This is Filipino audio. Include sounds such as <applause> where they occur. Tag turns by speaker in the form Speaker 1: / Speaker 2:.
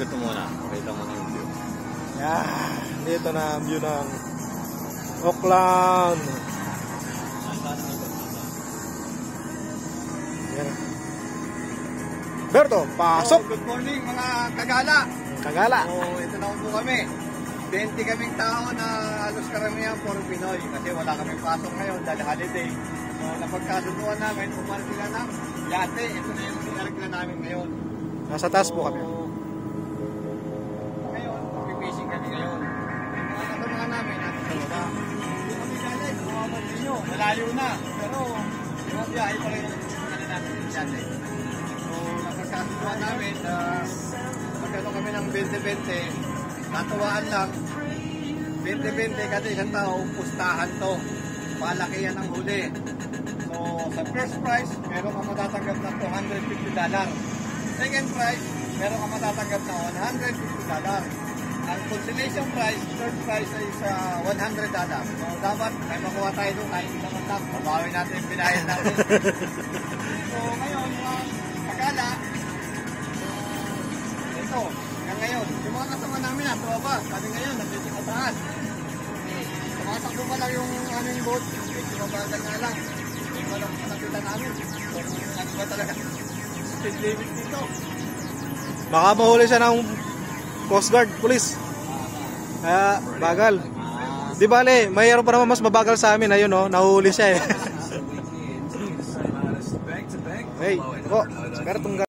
Speaker 1: Ikot muna. Pakita mo na yung view.
Speaker 2: Yan. Dito na ang view ng Oakland. Yan. Berto, pasok!
Speaker 3: Oh, good morning mga kagala.
Speaker 2: Kagala.
Speaker 3: So, ito na po kami. 20 kaming tao na halos karamihan puro Pinoy kasi wala kaming pasok ngayon dahil holiday. So napagkasunduan namin, pumalit sila ng yate. Ito na yung pinarigla namin ngayon.
Speaker 2: Nasa taas po kami.
Speaker 3: Malayo na. Pero, biyahe pa rin ano natin yung yate. So, napagkasunduan namin na magkano kami ng 20-20, natuwaan lang. 20-20 kasi isang tao, pustahan to. Palakihan ang huli. So, sa first prize, meron kang matatanggap ng $250. Second prize, meron kang matatanggap ng $150. Ang consolation prize, third prize ay sa $100. So, dapat may makuha tayo doon kahit naman lang. Mabawi natin yung binayad natin. <laughs> so, ngayon, mga pagkala, so, ito, hanggang ngayon, yung mga kasama namin na, tuwa sabi ngayon, nandito sa taas. Tumatakbo pa lang yung ano yung boat, yung mabagal nga lang. Hindi ko lang nakita namin. So, ano ba talaga? Speed limit dito.
Speaker 2: Baka mahuli siya ng Coast Guard, police. Kaya, bagal. Di bale, mayroon pa naman mas mabagal sa amin. Ayun, oh, nahuli siya eh. hey, ako, pero